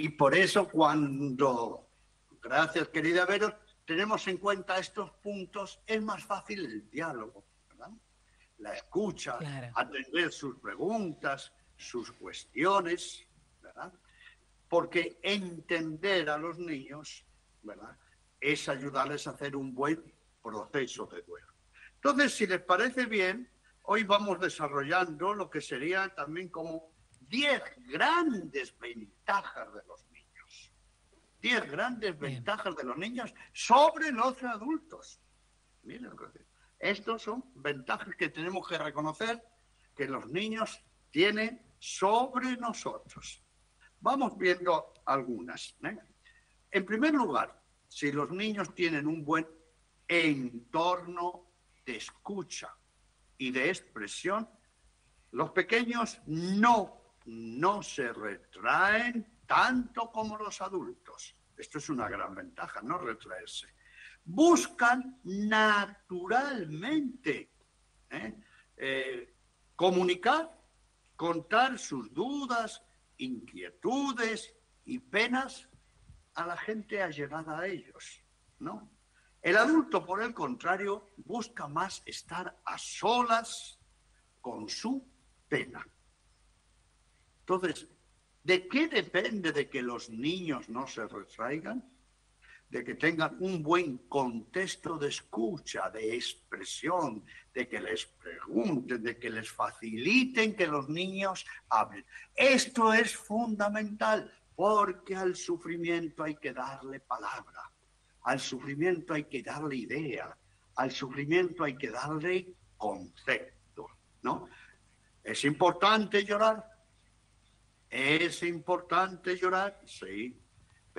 Y por eso cuando, gracias querida Vero, tenemos en cuenta estos puntos, es más fácil el diálogo, ¿verdad? La escucha, atender sus preguntas, sus cuestiones, ¿verdad? Porque entender a los niños, ¿verdad? Es ayudarles a hacer un buen proceso de duelo. Entonces, si les parece bien, hoy vamos desarrollando lo que sería también como 10 grandes ventajas de los niños. 10 grandes ventajas de los niños sobre los adultos. Miren, estos son ventajas que tenemos que reconocer que los niños tienen sobre nosotros. Vamos viendo algunas. ¿eh? En primer lugar, si los niños tienen un buen entorno de escucha y de expresión, los pequeños no, no se retraen tanto como los adultos. Esto es una gran ventaja, no retraerse. Buscan naturalmente ¿eh? Eh, comunicar contar sus dudas, inquietudes y penas a la gente allegada a ellos, ¿no? El adulto, por el contrario, busca más estar a solas con su pena. Entonces, ¿de qué depende de que los niños no se retraigan? de que tengan un buen contexto de escucha, de expresión, de que les pregunten, de que les faciliten que los niños hablen. Esto es fundamental porque al sufrimiento hay que darle palabra, al sufrimiento hay que darle idea, al sufrimiento hay que darle concepto, ¿no? ¿Es importante llorar? ¿Es importante llorar? Sí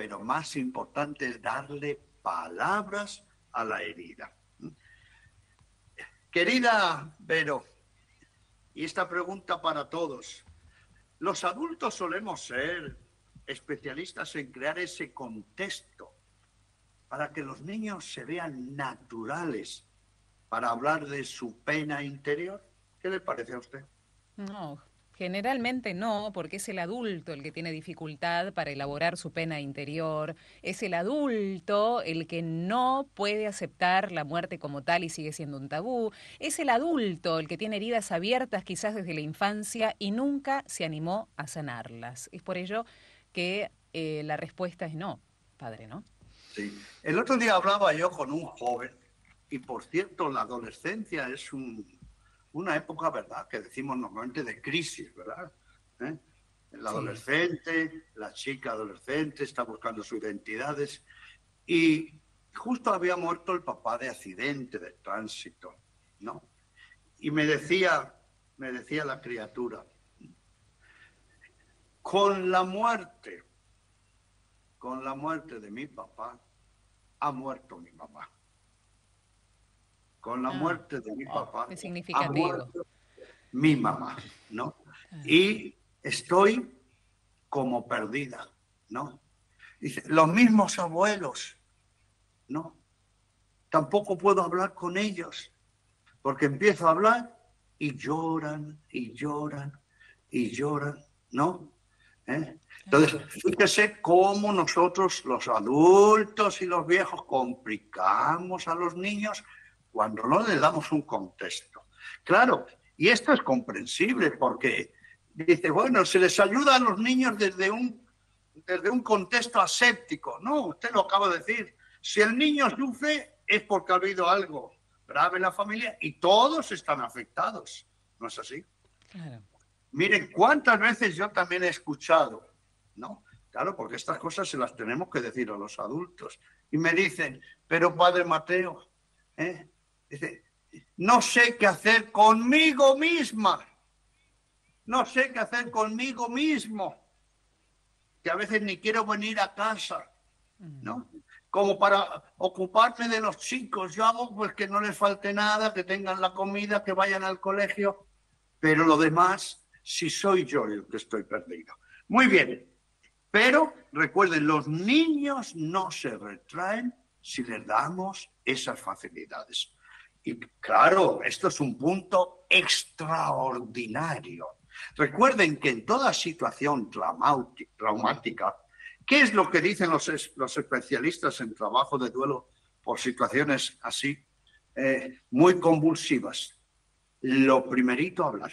pero más importante es darle palabras a la herida. Querida Vero, y esta pregunta para todos, los adultos solemos ser especialistas en crear ese contexto para que los niños se vean naturales para hablar de su pena interior. ¿Qué le parece a usted? No, Generalmente no, porque es el adulto el que tiene dificultad para elaborar su pena interior, es el adulto el que no puede aceptar la muerte como tal y sigue siendo un tabú, es el adulto el que tiene heridas abiertas quizás desde la infancia y nunca se animó a sanarlas. Es por ello que eh, la respuesta es no, padre, ¿no? Sí. El otro día hablaba yo con un joven y por cierto la adolescencia es un una época, ¿verdad?, que decimos normalmente de crisis, ¿verdad? ¿Eh? El adolescente, la chica adolescente está buscando sus identidades y justo había muerto el papá de accidente, de tránsito, ¿no? Y me decía, me decía la criatura, con la muerte, con la muerte de mi papá, ha muerto mi mamá con la ah. muerte de mi papá. Es significativo. mi mamá, ¿no? Ah. Y estoy como perdida, ¿no? Dice, los mismos abuelos, ¿no? Tampoco puedo hablar con ellos, porque empiezo a hablar y lloran, y lloran, y lloran, ¿no? ¿Eh? Entonces, fíjese cómo nosotros, los adultos y los viejos, complicamos a los niños cuando no le damos un contexto. Claro, y esto es comprensible porque dice, bueno, se les ayuda a los niños desde un, desde un contexto aséptico. No, usted lo acaba de decir. Si el niño sufre es porque ha habido algo grave en la familia y todos están afectados. ¿No es así? Miren, cuántas veces yo también he escuchado, ¿no? Claro, porque estas cosas se las tenemos que decir a los adultos. Y me dicen, pero padre Mateo, ¿eh? Dice, no sé qué hacer conmigo misma. No sé qué hacer conmigo mismo. Que a veces ni quiero venir a casa, ¿no? Como para ocuparme de los chicos. Yo hago pues que no les falte nada, que tengan la comida, que vayan al colegio. Pero lo demás, si soy yo el que estoy perdido. Muy bien. Pero recuerden, los niños no se retraen si les damos esas facilidades. Y claro, esto es un punto extraordinario. Recuerden que en toda situación traumática, ¿Qué es lo que dicen los, los especialistas en trabajo de duelo por situaciones así, eh, muy convulsivas? Lo primerito, hablar.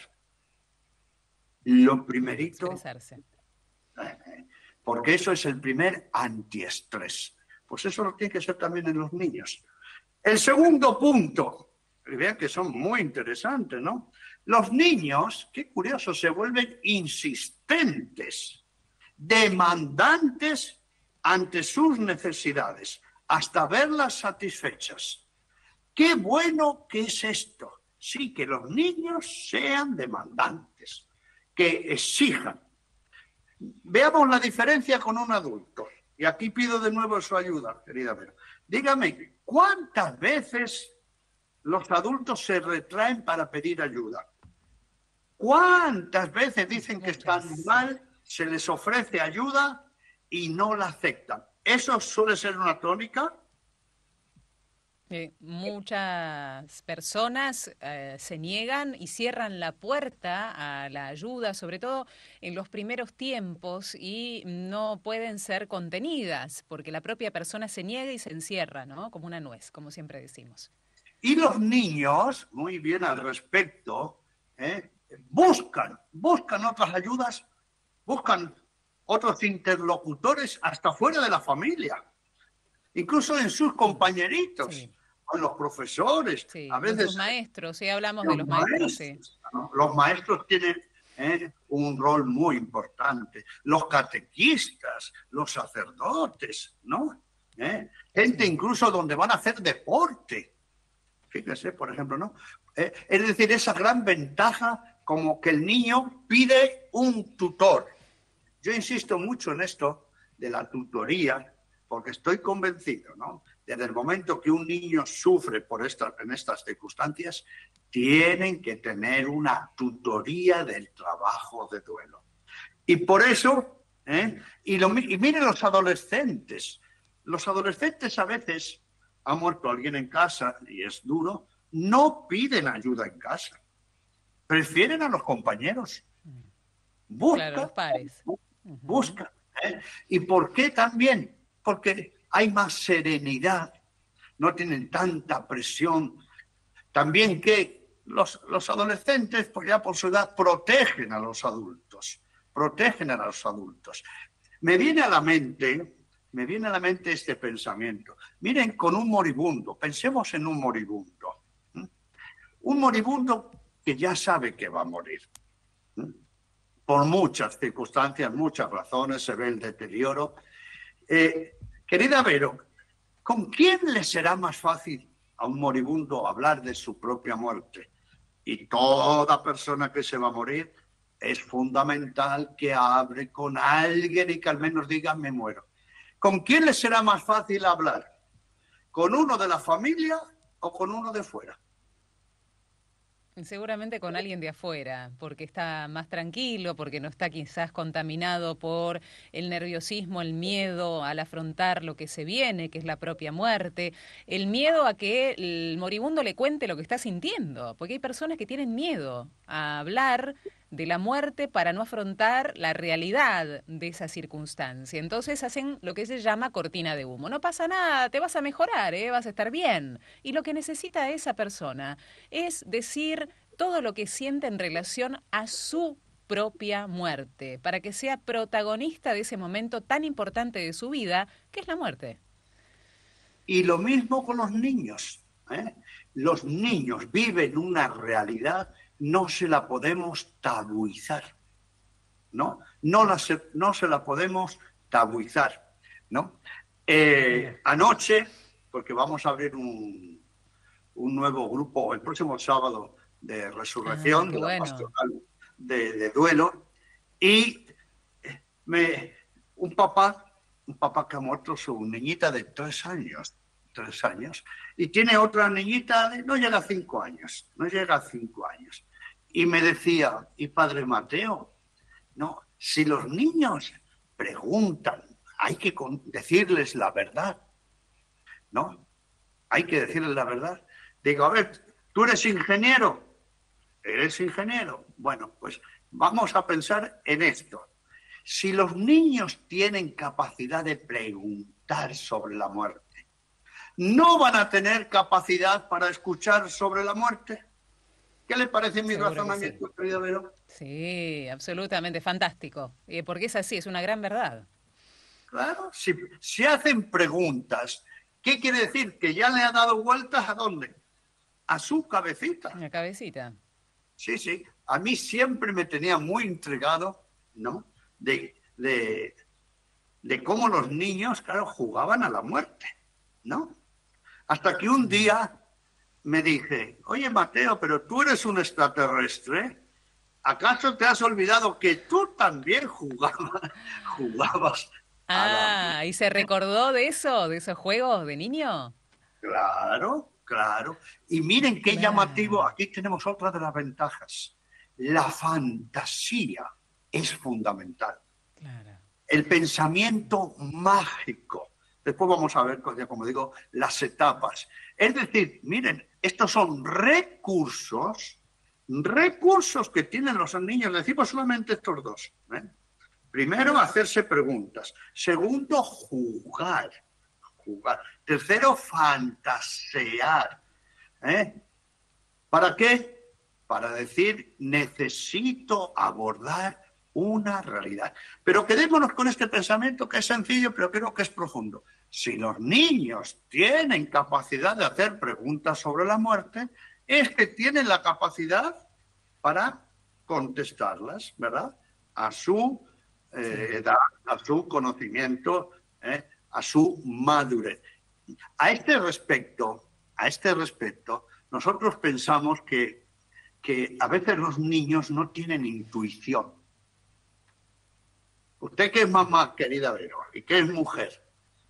Lo primerito... Expresarse. Eh, porque eso es el primer antiestrés. Pues eso lo tiene que ser también en los niños. El segundo punto, vean que son muy interesantes, ¿no? Los niños, qué curioso, se vuelven insistentes, demandantes ante sus necesidades, hasta verlas satisfechas. Qué bueno que es esto. Sí, que los niños sean demandantes, que exijan. Veamos la diferencia con un adulto. Y aquí pido de nuevo su ayuda, querida Vera. Dígame, ¿cuántas veces los adultos se retraen para pedir ayuda? ¿Cuántas veces dicen que están mal, se les ofrece ayuda y no la aceptan? ¿Eso suele ser una tónica? Muchas personas eh, se niegan y cierran la puerta a la ayuda, sobre todo en los primeros tiempos, y no pueden ser contenidas, porque la propia persona se niega y se encierra, ¿no? Como una nuez, como siempre decimos. Y los niños, muy bien al respecto, ¿eh? buscan, buscan otras ayudas, buscan otros interlocutores hasta fuera de la familia, incluso en sus compañeritos con los profesores, a veces... Los maestros, sí, hablamos de los maestros. Los maestros tienen eh, un rol muy importante, los catequistas, los sacerdotes, ¿no? Eh, gente incluso donde van a hacer deporte. Fíjese, por ejemplo, ¿no? Eh, es decir, esa gran ventaja como que el niño pide un tutor. Yo insisto mucho en esto de la tutoría, porque estoy convencido, ¿no? Desde el momento que un niño sufre por en estas circunstancias, tienen que tener una tutoría del trabajo de duelo. Y por eso, ¿eh? y, miren los adolescentes, los adolescentes a veces, ha muerto alguien en casa y es duro, no piden ayuda en casa, prefieren a los compañeros. Buscan, los pares. Buscan. ¿eh? ¿Y por qué también? Porque hay más serenidad, no tienen tanta presión. También que los, adolescentes, pues ya por su edad, protegen a los adultos, protegen a los adultos. Me viene a la mente, me viene a la mente este pensamiento. Miren, con un moribundo, pensemos en un moribundo. Un moribundo que ya sabe que va a morir. Por muchas circunstancias, muchas razones, se ve el deterioro. Eh, Querida Vero, ¿con quién le será más fácil a un moribundo hablar de su propia muerte? Y toda persona que se va a morir es fundamental que hable con alguien y que al menos diga me muero. ¿Con quién le será más fácil hablar? ¿Con uno de la familia o con uno de fuera? Seguramente con alguien de afuera, porque está más tranquilo, porque no está quizás contaminado por el nerviosismo, el miedo al afrontar lo que se viene, que es la propia muerte, el miedo a que el moribundo le cuente lo que está sintiendo, porque hay personas que tienen miedo a hablar de la muerte para no afrontar la realidad de esa circunstancia. Entonces hacen lo que se llama cortina de humo. No pasa nada, te vas a mejorar, ¿eh? vas a estar bien. Y lo que necesita esa persona es decir todo lo que siente en relación a su propia muerte, para que sea protagonista de ese momento tan importante de su vida, que es la muerte. Y lo mismo con los niños. ¿eh? Los niños viven una realidad no se la podemos tabuizar, ¿no? No, la se, no se la podemos tabuizar, ¿no? Eh, anoche, porque vamos a abrir un, un, nuevo grupo el próximo sábado de resurrección, ah, de, de, duelo, y me, un papá, un papá que ha muerto su niñita de tres años, tres años, y tiene otra niñita de, no llega a cinco años, no llega a cinco años. Y me decía, y padre Mateo, no, si los niños preguntan, hay que decirles la verdad, ¿no? Hay que decirles la verdad. Digo, a ver, tú eres ingeniero, eres ingeniero. Bueno, pues vamos a pensar en esto. si los niños tienen capacidad de preguntar sobre la muerte, ¿no van a tener capacidad para escuchar sobre la muerte? ¿Qué le parece mi razonamiento, querido Vero? Sí, absolutamente, fantástico. Porque es así, es una gran verdad. Claro, si, si hacen preguntas, ¿qué quiere decir? Que ya le ha dado vueltas a dónde? A su cabecita. A la cabecita. Sí, sí. A mí siempre me tenía muy intrigado, ¿no? De, de, de cómo los niños, claro, jugaban a la muerte, ¿no? Hasta que un día me dije, oye Mateo, pero tú eres un extraterrestre. ¿Acaso te has olvidado que tú también jugabas, jugabas? Ah, ¿y se recordó de eso, de esos juegos de niño? Claro, claro. Y miren qué llamativo, aquí tenemos otra de las ventajas. La fantasía es fundamental. El pensamiento mágico. Después vamos a ver, como digo, las etapas. Es decir, miren, estos son recursos, recursos que tienen los niños. Decimos solamente estos dos. ¿eh? Primero, hacerse preguntas. Segundo, jugar. Tercero, fantasear. ¿eh? ¿Para qué? Para decir, necesito abordar una realidad. Pero quedémonos con este pensamiento que es sencillo, pero creo que es profundo. Si los niños tienen capacidad de hacer preguntas sobre la muerte, es que tienen la capacidad para contestarlas, ¿verdad? A su eh, edad, a su conocimiento, ¿eh? a su madurez. A este respecto, a este respecto, nosotros pensamos que, que a veces los niños no tienen intuición. Usted que es mamá, querida Vero, y que es mujer,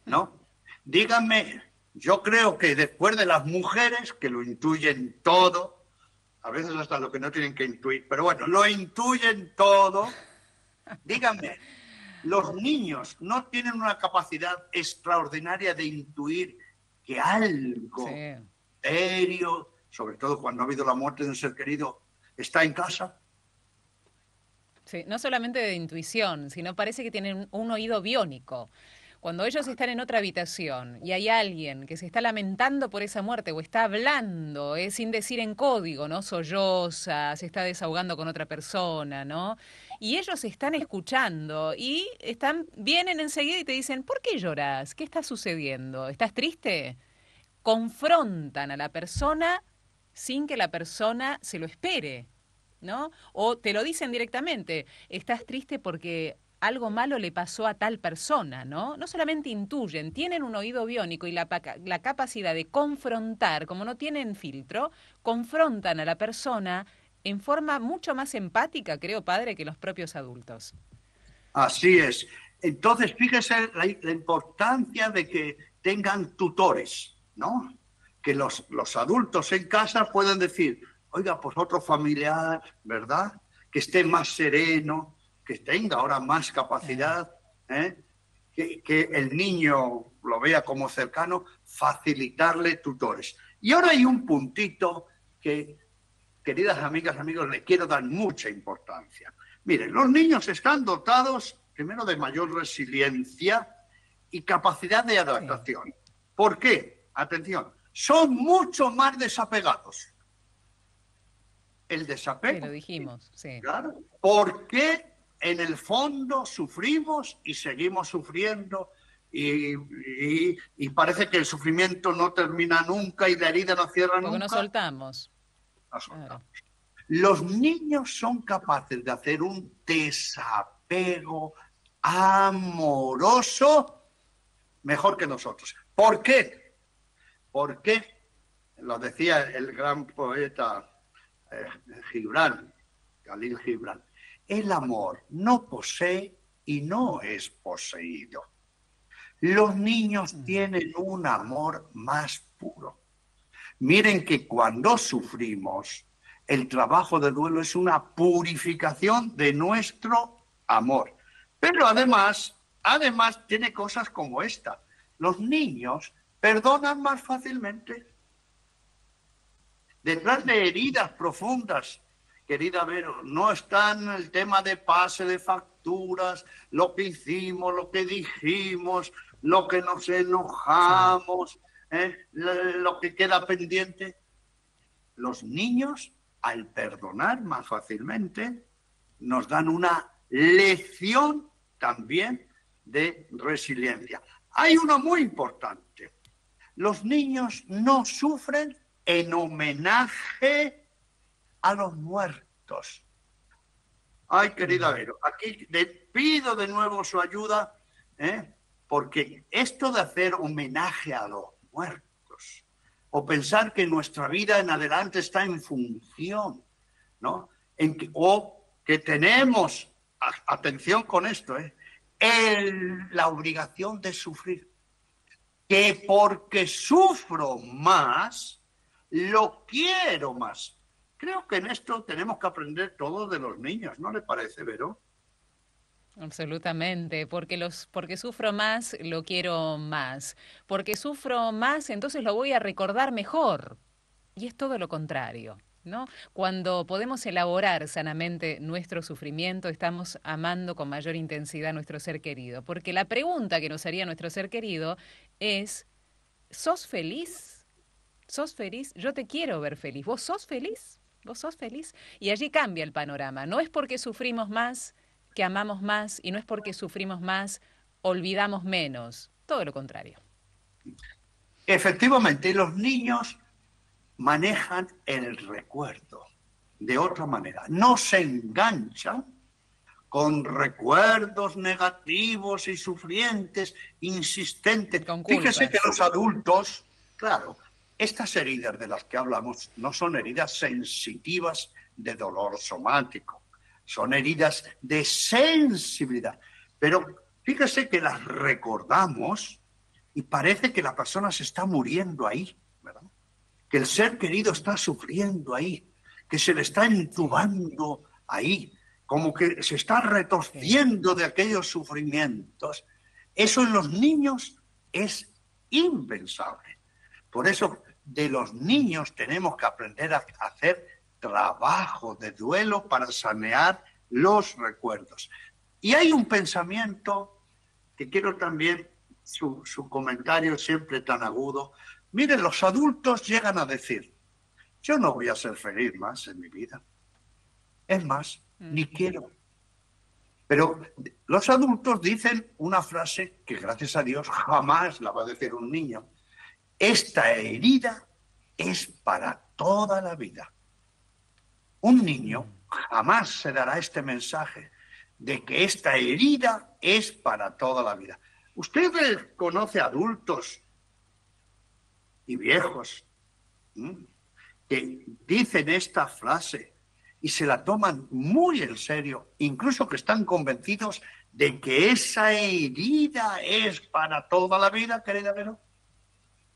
¿no? Díganme, yo creo que después de las mujeres, que lo intuyen todo, a veces hasta lo que no tienen que intuir, pero bueno, lo intuyen todo, díganme, los niños no tienen una capacidad extraordinaria de intuir que algo serio, sobre todo cuando ha habido la muerte de un ser querido, está en casa. Sí, no solamente de intuición, sino parece que tienen un oído biónico. Cuando ellos están en otra habitación y hay alguien que se está lamentando por esa muerte o está hablando, es sin decir en código, ¿no? Solloza, se está desahogando con otra persona, ¿no? Y ellos están escuchando y están, vienen enseguida y te dicen, ¿por qué lloras? ¿Qué está sucediendo? ¿Estás triste? Confrontan a la persona sin que la persona se lo espere, ¿no? O te lo dicen directamente, estás triste porque algo malo le pasó a tal persona, ¿no? No solamente intuyen, tienen un oído biónico y la, la, capacidad de confrontar, como no tienen filtro, confrontan a la persona en forma mucho más empática, creo, padre, que los propios adultos. Así es. Entonces, fíjese la, importancia de que tengan tutores, ¿no? Que los, los adultos en casa puedan decir, oiga, pues otro familiar, ¿verdad? Que esté más sereno, que tenga ahora más capacidad, ¿eh? que, el niño lo vea como cercano, facilitarle tutores. Y ahora hay un puntito que, queridas amigas, amigos, le quiero dar mucha importancia. Miren, los niños están dotados, primero, de mayor resiliencia y capacidad de adaptación. ¿Por qué? Atención, son mucho más desapegados. El desapego. lo dijimos, sí. Claro. ¿Por qué en el fondo sufrimos y seguimos sufriendo y, parece que el sufrimiento no termina nunca y la herida no cierra Porque nunca. No soltamos. Los niños son capaces de hacer un desapego amoroso mejor que nosotros. ¿Por qué? Porque, lo decía el gran poeta eh, Gibran, Khalil Gibran, el amor no posee y no es poseído. Los niños tienen un amor más puro. Miren que cuando sufrimos, el trabajo de duelo es una purificación de nuestro amor. Pero además, además tiene cosas como esta. Los niños perdonan más fácilmente. Detrás de heridas profundas querida Vero, no está en el tema de pase de facturas, lo que hicimos, lo que dijimos, lo que nos enojamos, ¿eh? lo que queda pendiente. Los niños, al perdonar más fácilmente, nos dan una lección también de resiliencia. Hay uno muy importante. Los niños no sufren en homenaje a los muertos. Ay, querida Vero, aquí le pido de nuevo su ayuda, ¿eh? porque esto de hacer homenaje a los muertos o pensar que nuestra vida en adelante está en función, ¿no? En que, o que tenemos, atención con esto, ¿eh? la obligación de sufrir. Que porque sufro más, lo quiero más. Creo que en esto tenemos que aprender todos de los niños, ¿no le parece, Vero? Absolutamente, porque los, porque sufro más, lo quiero más. Porque sufro más, entonces lo voy a recordar mejor. Y es todo lo contrario. ¿No? Cuando podemos elaborar sanamente nuestro sufrimiento, estamos amando con mayor intensidad a nuestro ser querido. Porque la pregunta que nos haría nuestro ser querido es, ¿sos feliz? ¿Sos feliz? Yo te quiero ver feliz. ¿Vos sos feliz? ¿Vos sos feliz? Y allí cambia el panorama. No es porque sufrimos más que amamos más y no es porque sufrimos más olvidamos menos. Todo lo contrario. Efectivamente, los niños manejan el recuerdo de otra manera. No se enganchan con recuerdos negativos y sufrientes, insistentes. Fíjese que los adultos, claro, estas heridas de las que hablamos no son heridas sensitivas de dolor somático, son heridas de sensibilidad. Pero fíjese que las recordamos y parece que la persona se está muriendo ahí, ¿verdad? Que el ser querido está sufriendo ahí, que se le está entubando ahí, como que se está retorciendo de aquellos sufrimientos. Eso en los niños es impensable. Por eso de los niños tenemos que aprender a hacer trabajo de duelo para sanear los recuerdos. Y hay un pensamiento que quiero también, su, comentario siempre tan agudo. Miren, los adultos llegan a decir, yo no voy a ser feliz más en mi vida. Es más, ni quiero. Pero los adultos dicen una frase que gracias a Dios jamás la va a decir un niño esta herida es para toda la vida. Un niño jamás se dará este mensaje de que esta herida es para toda la vida. Usted conoce adultos y viejos que dicen esta frase y se la toman muy en serio, incluso que están convencidos de que esa herida es para toda la vida, querida Vero.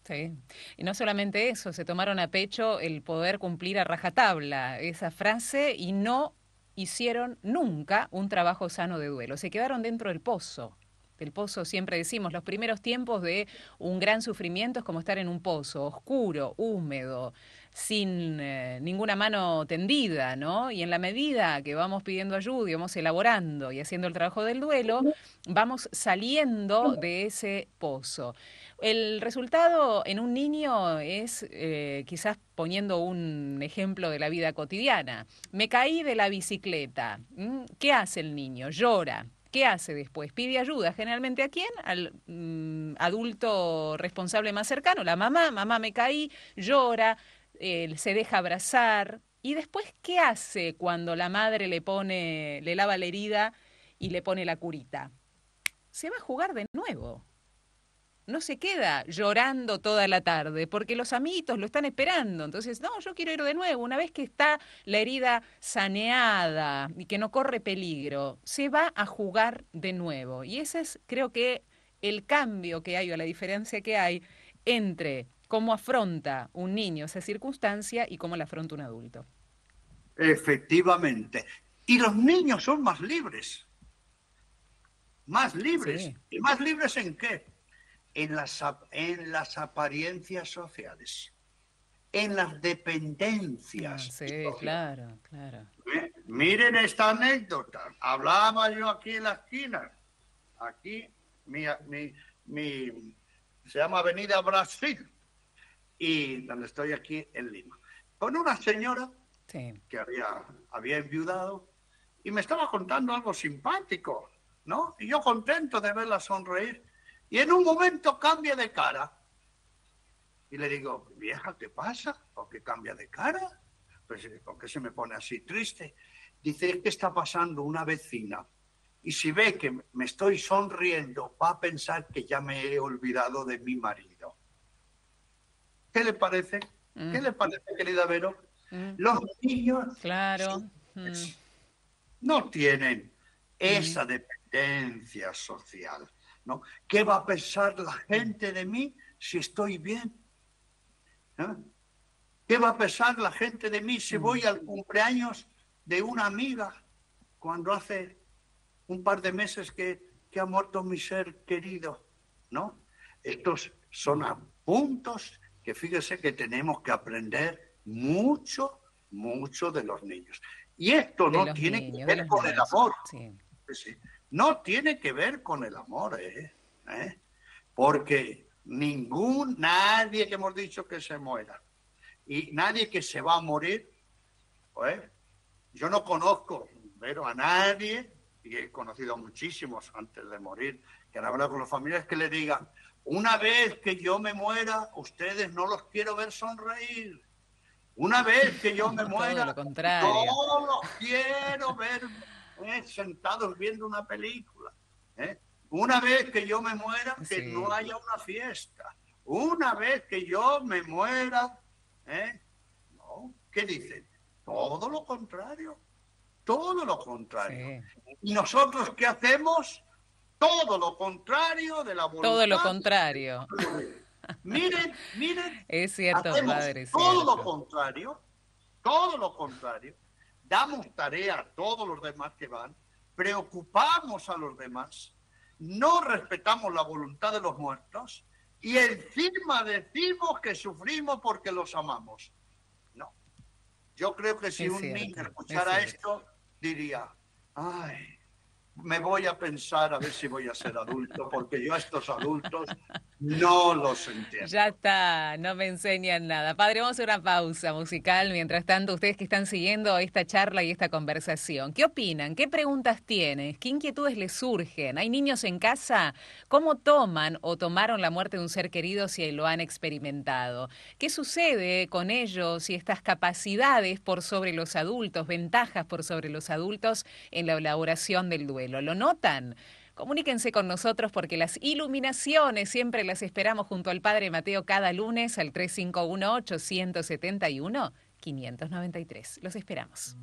Sí, y no solamente eso, se tomaron a pecho el poder cumplir a rajatabla esa frase y no hicieron nunca un trabajo sano de duelo, se quedaron dentro del pozo. El pozo, siempre decimos, los primeros tiempos de un gran sufrimiento es como estar en un pozo, oscuro, húmedo, sin eh, ninguna mano tendida, ¿no? Y en la medida que vamos pidiendo ayuda y vamos elaborando y haciendo el trabajo del duelo, vamos saliendo de ese pozo. El resultado en un niño es, eh, quizás poniendo un ejemplo de la vida cotidiana, me caí de la bicicleta. ¿Qué hace el niño? Llora. ¿Qué hace después? Pide ayuda. ¿Generalmente a quién? Al mm, adulto responsable más cercano, la mamá. Mamá, me caí, llora, se deja abrazar. ¿Y después qué hace cuando la madre le pone, le lava la herida y le pone la curita? Se va a jugar de nuevo no se queda llorando toda la tarde, porque los amiguitos lo están esperando. Entonces, no, yo quiero ir de nuevo. Una vez que está la herida saneada y que no corre peligro, se va a jugar de nuevo. Y ese es, creo que, el cambio que hay o la diferencia que hay entre cómo afronta un niño esa circunstancia y cómo la afronta un adulto. Efectivamente. Y los niños son más libres. Más libres. ¿Y más libres en qué? En las, en las apariencias sociales, en las dependencias. Ah, sí, claro, claro. Miren esta anécdota. Hablaba yo aquí en la esquina. Aquí, mi, mi, mi, se llama Avenida Brasil. Y donde estoy aquí en Lima. Con una señora que había, había enviudado y me estaba contando algo simpático, ¿no? Y yo contento de verla sonreír. Y en un momento cambia de cara. Y le digo, vieja, ¿qué pasa? ¿Por qué cambia de cara? Pues, ¿por qué se me pone así triste? Dice, ¿qué está pasando una vecina? Y si ve que me estoy sonriendo, va a pensar que ya me he olvidado de mi marido. ¿Qué le parece? ¿Qué mm. le parece, querida Vero? Mm. Los niños claro. Mm. no tienen esa dependencia social. ¿No? ¿Qué va a pensar la gente de mí si estoy bien? ¿Eh? ¿Qué va a pensar la gente de mí si voy al cumpleaños de una amiga cuando hace un par de meses que, que ha muerto mi ser querido, ¿no? Estos son puntos que fíjese que tenemos que aprender mucho, mucho de los niños. Y esto no tiene que ver con el amor. No tiene que ver con el amor, ¿eh? ¿eh? Porque ningún, nadie que hemos dicho que se muera y nadie que se va a morir, pues yo no conozco, pero a nadie, y he conocido a muchísimos antes de morir, que han hablado con los familiares que le digan, una vez que yo me muera, ustedes no los quiero ver sonreír. Una vez que yo me muera, lo contrario. no los quiero ver eh, sentados viendo una película. ¿eh? Una vez que yo me muera, que no haya una fiesta. Una vez que yo me muera, ¿eh? ¿no? ¿qué dicen? Todo lo contrario, todo lo contrario. ¿Y nosotros qué hacemos? Todo lo contrario de la voluntad. Todo lo contrario. Miren, miren. Es cierto, padre. todo lo contrario, todo lo contrario. Damos tarea a todos los demás que van, preocupamos a los demás, no respetamos la voluntad de los muertos y encima decimos que sufrimos porque los amamos. Yo creo que si un niño escuchara esto, diría, ay, me voy a pensar a ver si voy a ser adulto, porque yo a estos adultos no los entiendo. Ya está, no me enseñan nada. Padre, vamos a una pausa musical. Mientras tanto, ustedes que están siguiendo esta charla y esta conversación, ¿qué opinan? ¿Qué preguntas tienen? ¿Qué inquietudes les surgen? ¿Hay niños en casa? ¿Cómo toman o tomaron la muerte de un ser querido si lo han experimentado? ¿Qué sucede con ellos y estas capacidades por sobre los adultos, ventajas por sobre los adultos en la elaboración del duelo? ¿Lo notan? Comuníquense con nosotros porque las iluminaciones siempre las esperamos junto al Padre Mateo cada lunes al 351-871-593. Los esperamos.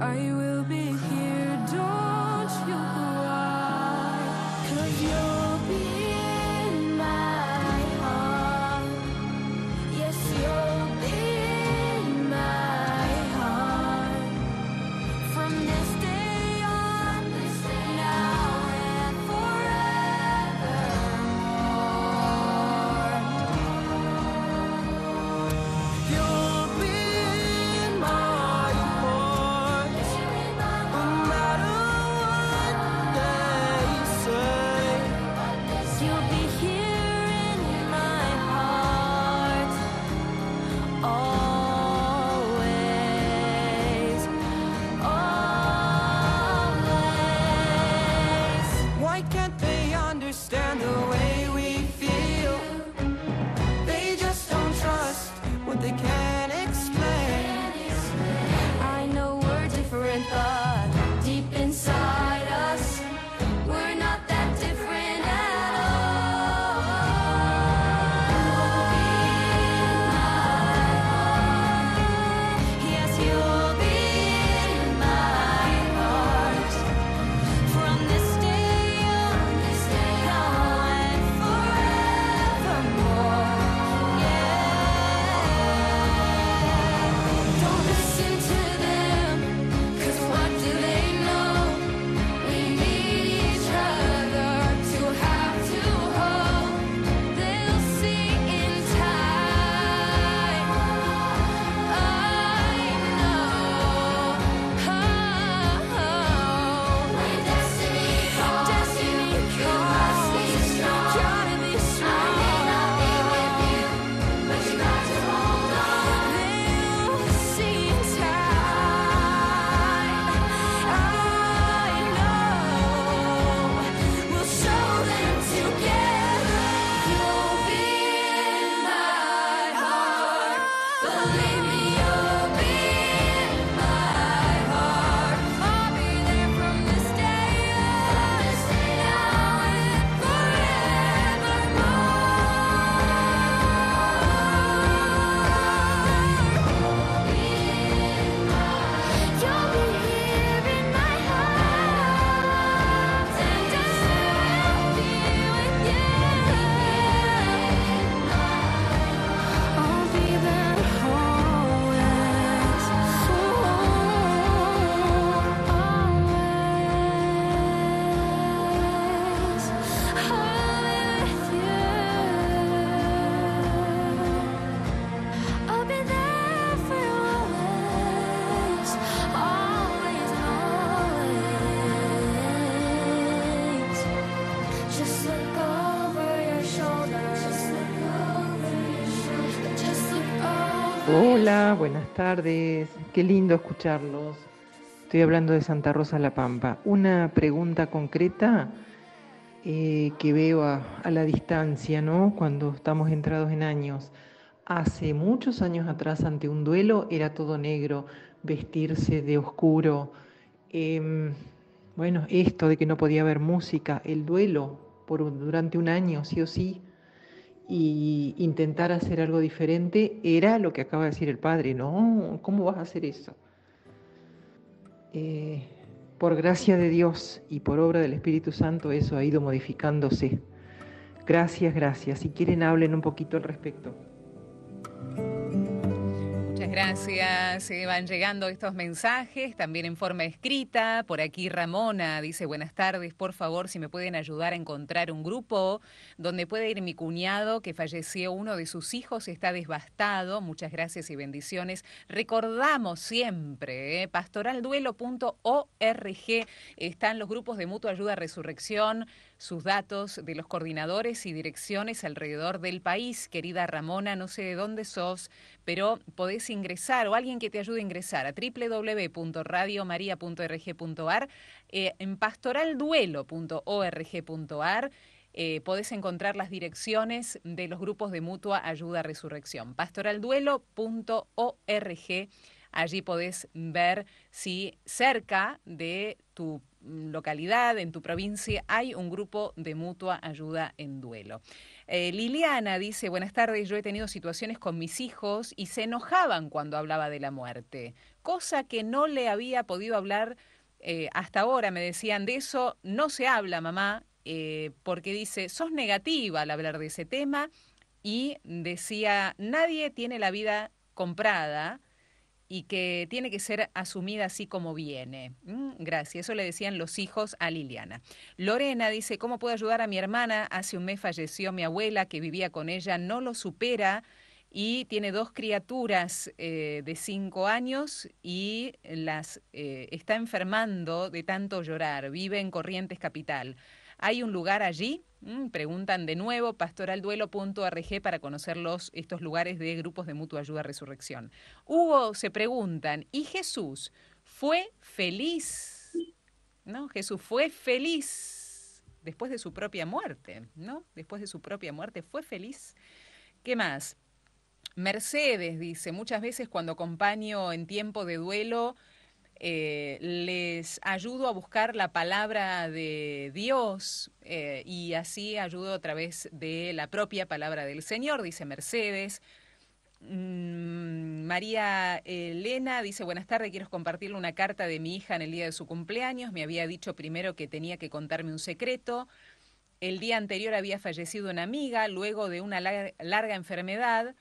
I Hola, buenas tardes. Qué lindo escucharlos. Estoy hablando de Santa Rosa La Pampa. Una pregunta concreta eh, que veo a, la distancia, ¿no? Cuando estamos entrados en años. Hace muchos años atrás, ante un duelo, era todo negro, vestirse de oscuro. Eh, bueno, esto de que no podía haber música, el duelo por durante un año, sí o sí, y intentar hacer algo diferente era lo que acaba de decir el padre, ¿no? ¿Cómo vas a hacer eso? Eh, por gracia de Dios y por obra del Espíritu Santo eso ha ido modificándose. Gracias, gracias. Si quieren, hablen un poquito al respecto gracias. van llegando estos mensajes, también en forma escrita. Por aquí Ramona dice, buenas tardes, por favor, si me pueden ayudar a encontrar un grupo donde pueda ir mi cuñado que falleció uno de sus hijos, está devastado. Muchas gracias y bendiciones. Recordamos siempre, ¿eh? pastoralduelo.org están los grupos de mutua ayuda resurrección sus datos de los coordinadores y direcciones alrededor del país. Querida Ramona, no sé de dónde sos, pero podés ingresar o alguien que te ayude a ingresar a www.radiomaria.org.ar, eh, en pastoralduelo.org.ar. Eh, podés encontrar las direcciones de los grupos de mutua ayuda resurrección. pastoralduelo.org. Allí podés ver si cerca de tu localidad, en tu provincia, hay un grupo de mutua ayuda en duelo. Eh, Liliana dice, buenas tardes, yo he tenido situaciones con mis hijos y se enojaban cuando hablaba de la muerte, cosa que no le había podido hablar eh, hasta ahora. Me decían, de eso no se habla, mamá, eh, porque dice, sos negativa al hablar de ese tema y decía, nadie tiene la vida comprada y que tiene que ser asumida así como viene. Mm, gracias, eso le decían los hijos a Liliana. Lorena dice, ¿cómo puedo ayudar a mi hermana? Hace un mes falleció mi abuela que vivía con ella, no lo supera y tiene dos criaturas eh, de cinco años y las eh, está enfermando de tanto llorar. Vive en Corrientes Capital. ¿Hay un lugar allí? Mm, preguntan de nuevo, pastoralduelo.org para conocer estos lugares de grupos de mutua ayuda resurrección. Hugo se preguntan, ¿y Jesús fue feliz? ¿No? Jesús fue feliz después de su propia muerte, ¿no? Después de su propia muerte fue feliz. ¿Qué más? Mercedes dice, muchas veces cuando acompaño en tiempo de duelo, eh, les ayudo a buscar la palabra de Dios eh, y así ayudo a través de la propia palabra del Señor, dice Mercedes. Mm, María Elena dice, buenas tardes, quiero compartirle una carta de mi hija en el día de su cumpleaños. Me había dicho primero que tenía que contarme un secreto. El día anterior había fallecido una amiga luego de una larga enfermedad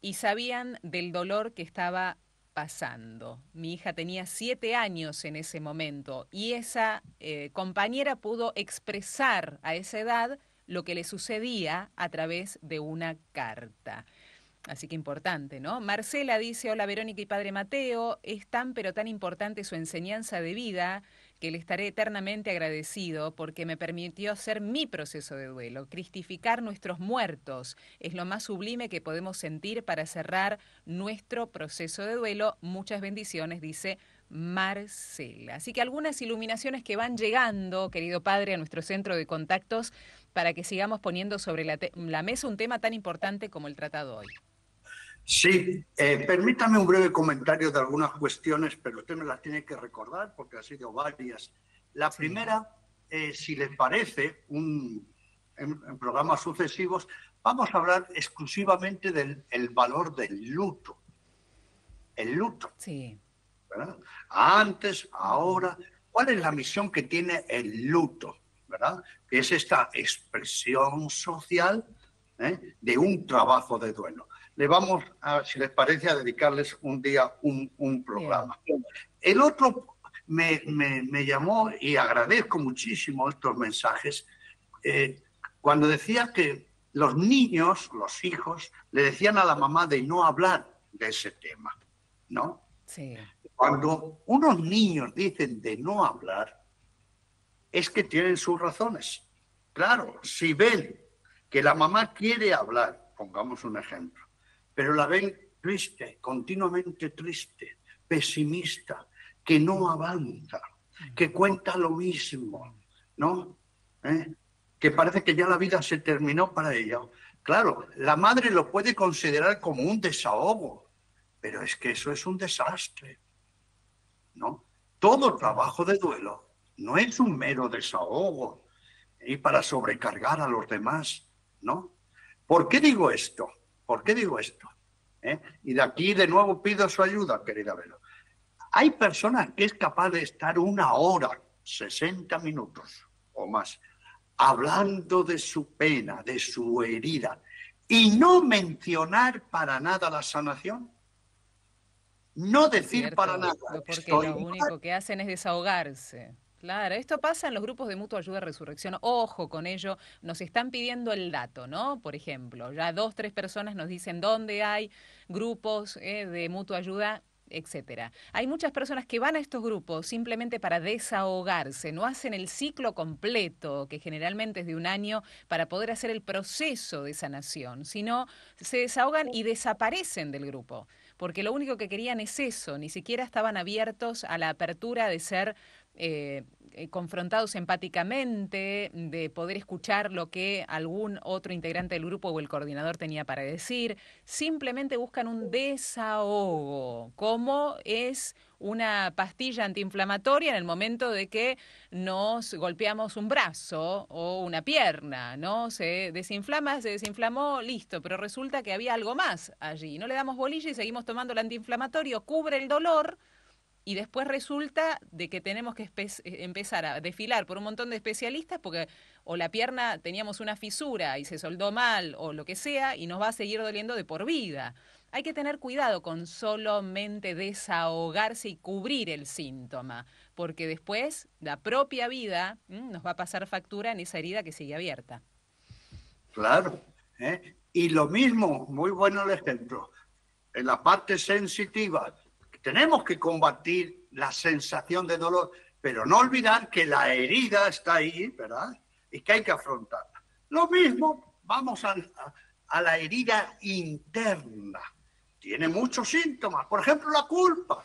y sabían del dolor que estaba pasando. Mi hija tenía siete años en ese momento y esa eh, compañera pudo expresar a esa edad lo que le sucedía a través de una carta. Así que importante, ¿no? Marcela dice, hola Verónica y Padre Mateo, es tan pero tan importante su enseñanza de vida que le estaré eternamente agradecido porque me permitió hacer mi proceso de duelo. Cristificar nuestros muertos es lo más sublime que podemos sentir para cerrar nuestro proceso de duelo. Muchas bendiciones, dice Marcela. Así que algunas iluminaciones que van llegando, querido padre, a nuestro centro de contactos para que sigamos poniendo sobre la, la mesa un tema tan importante como el tratado hoy. Sí, eh, permítame un breve comentario de algunas cuestiones, pero usted me las tiene que recordar porque ha sido varias. La primera, eh, si les parece, un, en, programas sucesivos, vamos a hablar exclusivamente del valor del luto. El luto. Sí. ¿verdad? Antes, ahora, ¿cuál es la misión que tiene el luto? ¿verdad? Que es esta expresión social ¿eh? de un trabajo de duelo le vamos, a, si les parece, a dedicarles un día un, programa. El otro me, llamó y agradezco muchísimo estos mensajes eh, cuando decía que los niños, los hijos, le decían a la mamá de no hablar de ese tema, ¿no? Sí. Cuando unos niños dicen de no hablar, es que tienen sus razones. Claro, si ven que la mamá quiere hablar, pongamos un ejemplo, pero la ven triste, continuamente triste, pesimista, que no avanza, que cuenta lo mismo, ¿no? ¿Eh? Que parece que ya la vida se terminó para ella. Claro, la madre lo puede considerar como un desahogo, pero es que eso es un desastre, ¿no? Todo trabajo de duelo no es un mero desahogo y para sobrecargar a los demás, ¿no? ¿Por qué digo esto? ¿Por qué digo esto? ¿Eh? Y de aquí de nuevo pido su ayuda, querida Velo. Hay personas que es capaz de estar una hora, 60 minutos o más, hablando de su pena, de su herida, y no mencionar para nada la sanación. No decir para nada. Porque lo único que hacen es desahogarse. Claro, esto pasa en los grupos de mutua ayuda resurrección. Ojo con ello, nos están pidiendo el dato, ¿no? Por ejemplo, ya dos, tres personas nos dicen dónde hay grupos eh, de mutua ayuda etcétera. Hay muchas personas que van a estos grupos simplemente para desahogarse, no hacen el ciclo completo, que generalmente es de un año, para poder hacer el proceso de sanación, sino se desahogan y desaparecen del grupo, porque lo único que querían es eso, ni siquiera estaban abiertos a la apertura de ser eh, eh, confrontados empáticamente, de poder escuchar lo que algún otro integrante del grupo o el coordinador tenía para decir. Simplemente buscan un desahogo, como es una pastilla antiinflamatoria en el momento de que nos golpeamos un brazo o una pierna, ¿no? Se desinflama, se desinflamó, listo, pero resulta que había algo más allí. No le damos bolilla y seguimos tomando el antiinflamatorio, cubre el dolor, y después resulta de que tenemos que eh, empezar a desfilar por un montón de especialistas porque o la pierna teníamos una fisura y se soldó mal o lo que sea y nos va a seguir doliendo de por vida. Hay que tener cuidado con solamente desahogarse y cubrir el síntoma, porque después la propia vida nos va a pasar factura en esa herida que sigue abierta. Claro. ¿eh? Y lo mismo, muy bueno el ejemplo, en la parte sensitiva tenemos que combatir la sensación de dolor, pero no olvidar que la herida está ahí, ¿verdad? Y que hay que afrontarla. Lo mismo, vamos a, la herida interna. Tiene muchos síntomas, por ejemplo, la culpa.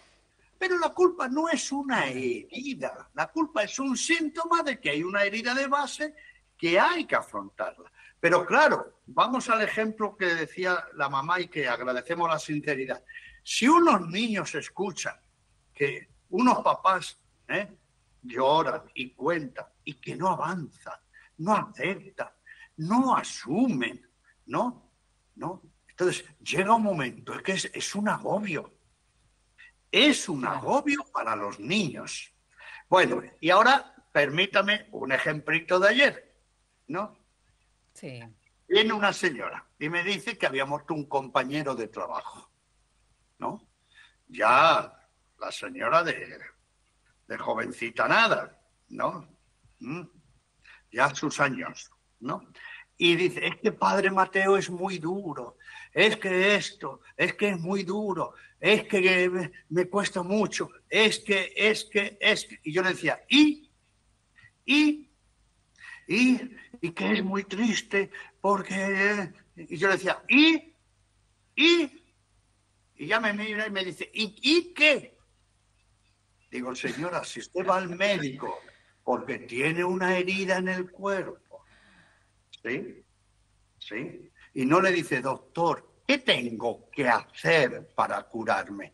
Pero la culpa no es una herida, la culpa es un síntoma de que hay una herida de base que hay que afrontarla. Pero claro, vamos al ejemplo que decía la mamá y que agradecemos la sinceridad. Si unos niños escuchan que unos papás ¿eh? lloran y cuentan y que no avanzan, no aceptan, no asumen, ¿no? ¿No? Entonces llega un momento, es que es, un agobio. Es un agobio para los niños. Bueno, y ahora permítame un ejemplito de ayer, ¿no? Sí. Viene una señora y me dice que había muerto un compañero de trabajo. ¿No? Ya la señora de, de jovencita nada, ¿no? ¿Mm? Ya sus años, ¿no? Y dice, es que Padre Mateo es muy duro, es que esto, es que es muy duro, es que me, me cuesta mucho, es que, es que, es que. Y yo le decía, ¿y? ¿Y? ¿Y? Y que es muy triste porque... Y yo le decía, ¿y? ¿Y? Y ya me mira y me dice, ¿y, qué? Digo, señora, si usted va al médico porque tiene una herida en el cuerpo, ¿sí? ¿Sí? Y no le dice, doctor, ¿qué tengo que hacer para curarme?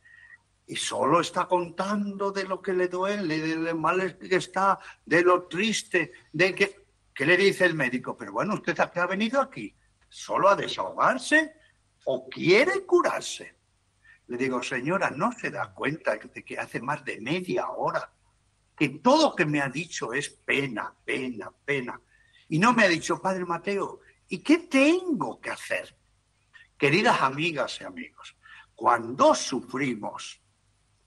Y solo está contando de lo que le duele, de lo mal que está, de lo triste, de que... ¿Qué le dice el médico? Pero bueno, usted ha venido aquí solo a desahogarse o quiere curarse. Le digo, señora, ¿no se da cuenta de que hace más de media hora que todo lo que me ha dicho es pena, pena, pena? Y no me ha dicho, Padre Mateo, ¿y qué tengo que hacer? Queridas amigas y amigos, cuando sufrimos,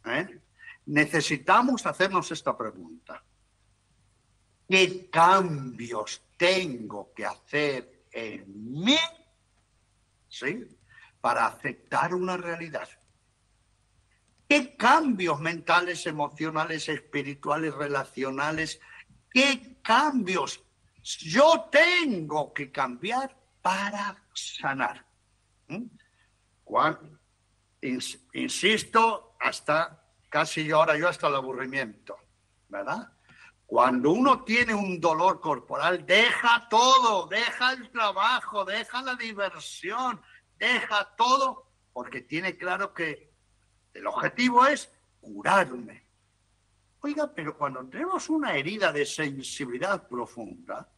¿eh? necesitamos hacernos esta pregunta. ¿Qué cambios tengo que hacer en mí ¿sí? para aceptar una realidad? ¿Qué cambios mentales, emocionales, espirituales, relacionales, qué cambios yo tengo que cambiar para sanar? ¿Mm? insisto, hasta casi ahora yo hasta el aburrimiento, ¿verdad? Cuando uno tiene un dolor corporal, deja todo, deja el trabajo, deja la diversión, deja todo, porque tiene claro que el objetivo es curarme. Oiga, pero cuando tenemos una herida de sensibilidad profunda,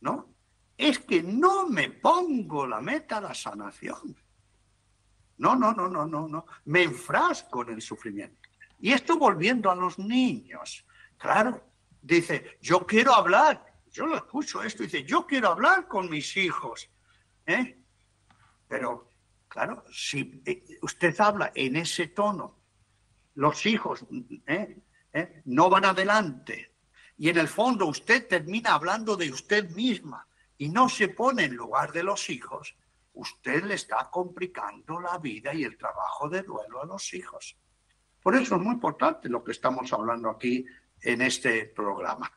¿no? Es que no me pongo la meta a la sanación. No, no, no, no, no, no. Me enfrasco en el sufrimiento. Y esto volviendo a los niños. Claro, dice, yo quiero hablar. Yo lo escucho esto, dice, yo quiero hablar con mis hijos. ¿eh? Pero, claro, si eh, usted habla en ese tono, los hijos ¿eh? ¿eh? no van adelante. Y en el fondo usted termina hablando de usted misma y no se pone en lugar de los hijos, usted le está complicando la vida y el trabajo de duelo a los hijos. Por eso es muy importante lo que estamos hablando aquí en este programa.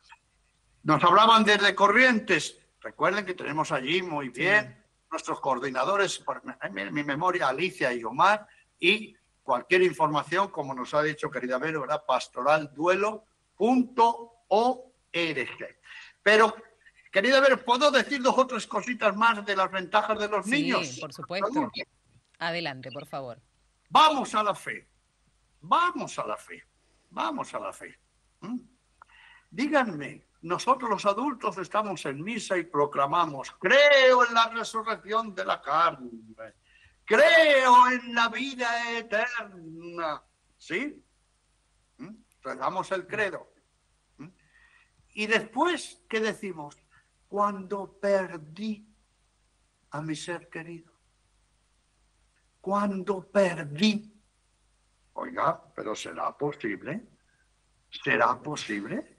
Nos hablaban desde Corrientes. Recuerden que tenemos allí muy bien nuestros coordinadores, en mi memoria, Alicia y Omar, y cualquier información, como nos ha dicho querida Vero, ¿verdad? pastoralduelo.org. Pero, querida Vero, ¿puedo decir dos o tres cositas más de las ventajas de los niños? Sí, por supuesto. Adelante, por favor. Vamos a la fe. Vamos a la fe. Vamos a la fe. ¿Mm? Díganme, nosotros los adultos estamos en misa y proclamamos, creo en la resurrección de la carne creo en la vida eterna. ¿Sí? ¿Mm? Regamos el credo. ¿Mm? Y después, ¿qué decimos? Cuando perdí a mi ser querido. Cuando perdí. Oiga, pero ¿será posible? ¿Será posible?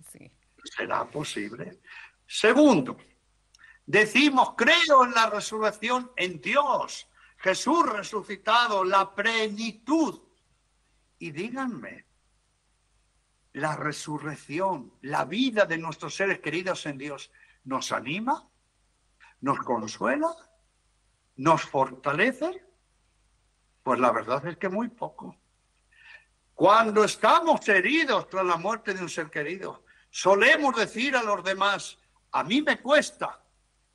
¿Será posible? Segundo, decimos, creo en la resurrección en Dios Jesús resucitado, la plenitud. Y díganme, la resurrección, la vida de nuestros seres queridos en Dios, ¿nos anima? ¿Nos consuela? ¿Nos fortalece? Pues la verdad es que muy poco. Cuando estamos heridos tras la muerte de un ser querido, solemos decir a los demás, a mí me cuesta,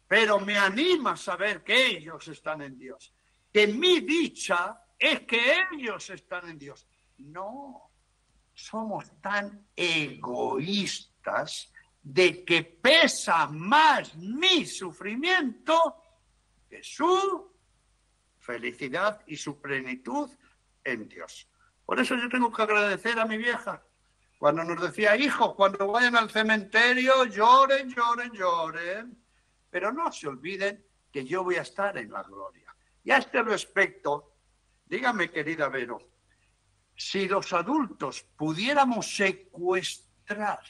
pero me anima saber que ellos están en Dios que mi dicha es que ellos están en Dios. No, somos tan egoístas de que pesa más mi sufrimiento que su felicidad y su plenitud en Dios. Por eso yo tengo que agradecer a mi vieja cuando nos decía, hijos, cuando vayan al cementerio, lloren, lloren, lloren, pero no se olviden que yo voy a estar en la gloria. Y a este respecto, dígame, querida Vero, si los adultos pudiéramos secuestrar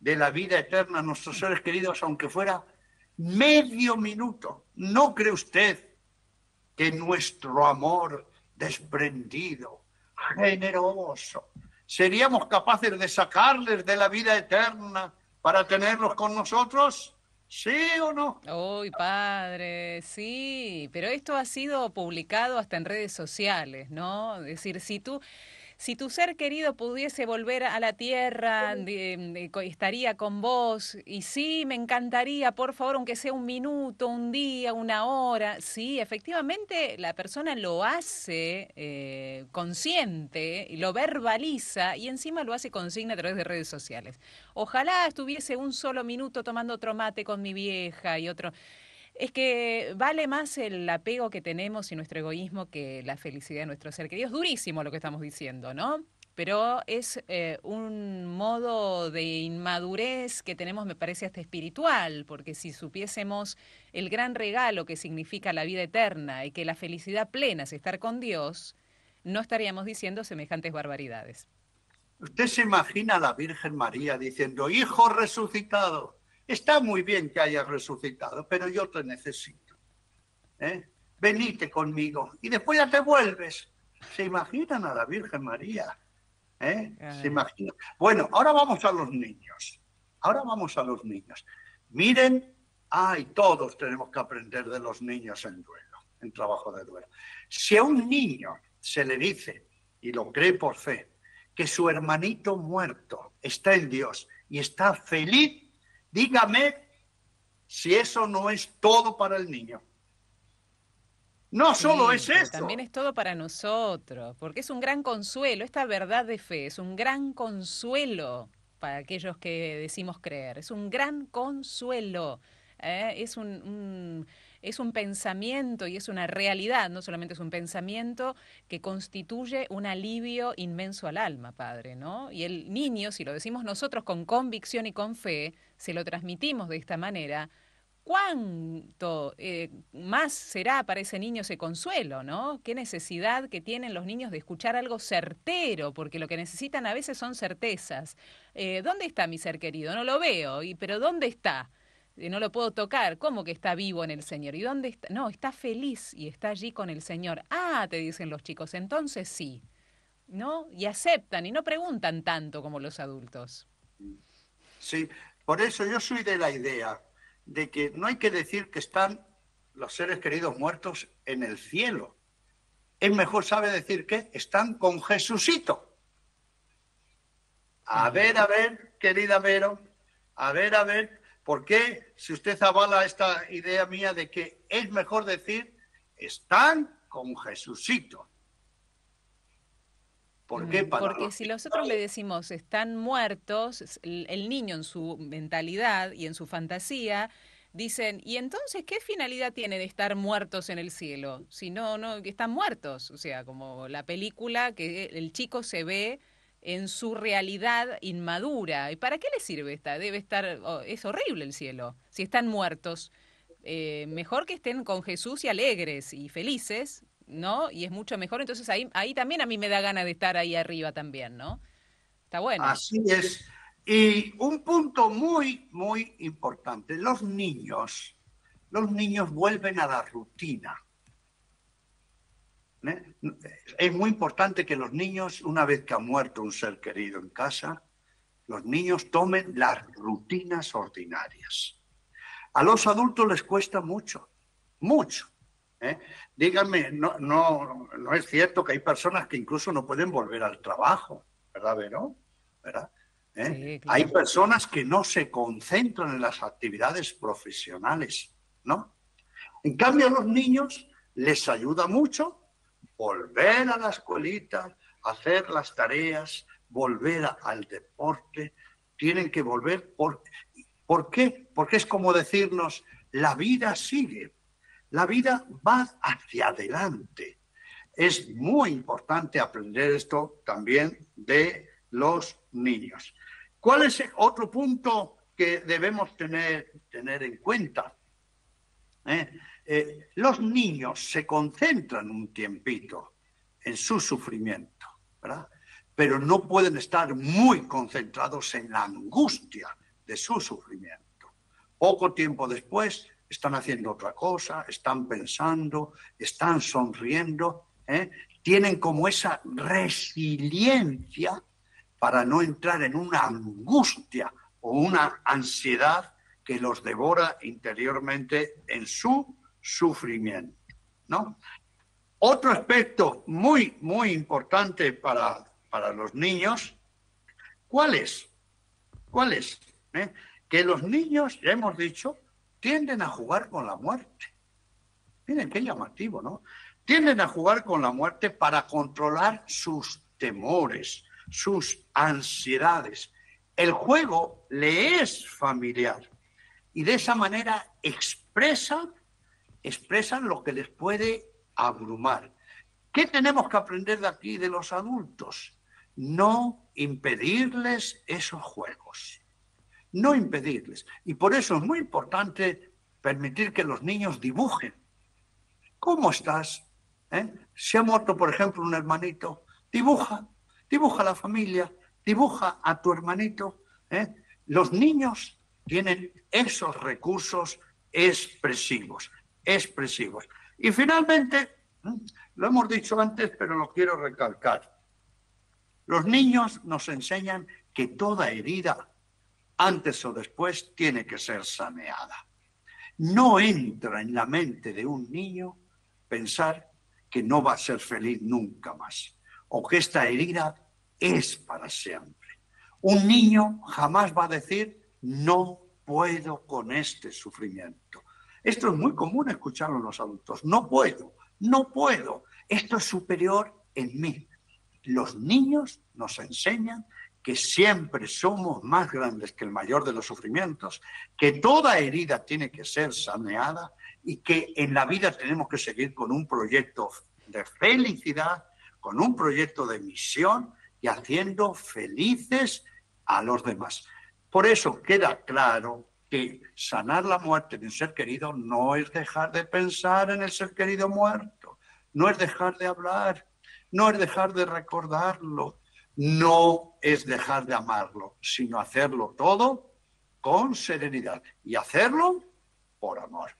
de la vida eterna a nuestros seres queridos, aunque fuera medio minuto, ¿no cree usted que nuestro amor desprendido, generoso, seríamos capaces de sacarles de la vida eterna para tenerlos con nosotros? ¿Sí o no? Uy, padre, sí, pero esto ha sido publicado hasta en redes sociales, ¿no? Es decir, si tú si tu ser querido pudiese volver a la tierra, estaría con vos. Y sí, me encantaría, por favor, aunque sea un minuto, un día, una hora. Sí, efectivamente, la persona lo hace eh, consciente, lo verbaliza y encima lo hace consigna a través de redes sociales. Ojalá estuviese un solo minuto tomando otro mate con mi vieja y otro. Es que vale más el apego que tenemos y nuestro egoísmo que la felicidad de nuestro ser querido. Es durísimo lo que estamos diciendo, ¿no? Pero es eh, un modo de inmadurez que tenemos, me parece, hasta espiritual, porque si supiésemos el gran regalo que significa la vida eterna y que la felicidad plena es estar con Dios, no estaríamos diciendo semejantes barbaridades. Usted se imagina a la Virgen María diciendo, Hijo resucitado, Está muy bien que hayas resucitado, pero yo te necesito. ¿eh? Venite conmigo y después ya te vuelves. ¿Se imaginan a la Virgen María? ¿Eh? ¿Se imaginan? Bueno, ahora vamos a los niños. Ahora vamos a los niños. Miren, ay, todos tenemos que aprender de los niños en duelo. en trabajo de duelo. Si a un niño se le dice, y lo cree por fe, que su hermanito muerto está en Dios y está feliz, dígame si eso no es todo para el niño. No solo es eso. También es todo para nosotros, porque es un gran consuelo. Esta verdad de fe es un gran consuelo para aquellos que decimos creer. Es un gran consuelo. ¿eh? Es un, es un pensamiento y es una realidad, no solamente es un pensamiento que constituye un alivio inmenso al alma, Padre, ¿no? Y el niño, si lo decimos nosotros con convicción y con fe, se lo transmitimos de esta manera, ¿Cuánto eh, más será para ese niño ese consuelo, no? Qué necesidad que tienen los niños de escuchar algo certero, porque lo que necesitan a veces son certezas. Eh, ¿Dónde está mi ser querido? No lo veo, y, pero ¿dónde está? No lo puedo tocar. ¿Cómo que está vivo en el Señor? ¿Y dónde está? No, está feliz y está allí con el Señor. Ah, te dicen los chicos, entonces sí. ¿No? Y aceptan y no preguntan tanto como los adultos. Sí, por eso yo soy de la idea de que no hay que decir que están los seres queridos muertos en el cielo. Es mejor sabe decir que están con Jesucito. A ver, a ver, querida Vero, a ver, a ver, ¿por qué si usted avala esta idea mía de que es mejor decir están con Jesucito? ¿Por qué? Mm, porque si nosotros le decimos están muertos, el niño en su mentalidad y en su fantasía dicen, ¿y entonces qué finalidad tiene de estar muertos en el cielo? Si no, no, están muertos. O sea, como la película que el chico se ve en su realidad inmadura. ¿Y para qué le sirve esta? Debe estar, oh, es horrible el cielo, si están muertos. Eh, mejor que estén con Jesús y alegres y felices ¿no? Y es mucho mejor, entonces ahí, ahí también a mí me da ganas de estar ahí arriba también, ¿no? Está bueno. Así es. Y un punto muy, muy importante, los niños, los niños vuelven a la rutina. ¿Eh? Es muy importante que los niños, una vez que ha muerto un ser querido en casa, los niños tomen las rutinas ordinarias. A los adultos les cuesta mucho, mucho. ¿eh? Díganme, no, no, no es cierto que hay personas que incluso no pueden volver al trabajo, ¿verdad, Vero? ¿Verdad? ¿Eh? Hay personas que no se concentran en las actividades profesionales, ¿no? En cambio, a los niños les ayuda mucho volver a la escuelita, hacer las tareas, volver al deporte. Tienen que volver. Por, ¿Por qué? Porque es como decirnos, la vida sigue, la vida va hacia adelante. Es muy importante aprender esto también de los niños. ¿Cuál es otro punto que debemos tener, tener en cuenta? ¿Eh? Eh, los niños se concentran un tiempito en su sufrimiento, ¿verdad? pero no pueden estar muy concentrados en la angustia de su sufrimiento. Poco tiempo después están haciendo otra cosa, están pensando, están sonriendo, ¿eh? tienen como esa resiliencia para no entrar en una angustia o una ansiedad que los devora interiormente en su sufrimiento. ¿no? Otro aspecto muy, muy importante para, para los niños, ¿cuál es? ¿Cuál es? ¿Eh? Que los niños, ya hemos dicho, tienden a jugar con la muerte. Miren qué llamativo, ¿no? Tienden a jugar con la muerte para controlar sus temores, sus ansiedades. El juego le es familiar y de esa manera expresan, expresan lo que les puede abrumar. ¿Qué tenemos que aprender de aquí de los adultos? No impedirles esos juegos no impedirles. Y por eso es muy importante permitir que los niños dibujen. ¿Cómo estás? ¿Eh? Se ha muerto, por ejemplo, un hermanito. Dibuja, dibuja a la familia, dibuja a tu hermanito. ¿eh? Los niños tienen esos recursos expresivos, expresivos. Y finalmente, lo hemos dicho antes, pero lo quiero recalcar. Los niños nos enseñan que toda herida antes o después tiene que ser saneada. No entra en la mente de un niño pensar que no va a ser feliz nunca más o que esta herida es para siempre. Un niño jamás va a decir no puedo con este sufrimiento. Esto es muy común escucharlo en los adultos. No puedo, no puedo. Esto es superior en mí. Los niños nos enseñan que siempre somos más grandes que el mayor de los sufrimientos, que toda herida tiene que ser saneada y que en la vida tenemos que seguir con un proyecto de felicidad, con un proyecto de misión y haciendo felices a los demás. Por eso queda claro que sanar la muerte de un ser querido no es dejar de pensar en el ser querido muerto, no es dejar de hablar, no es dejar de recordarlo, no es dejar de amarlo, sino hacerlo todo con serenidad y hacerlo por amor.